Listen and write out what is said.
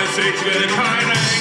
weiß, ich will the Engel.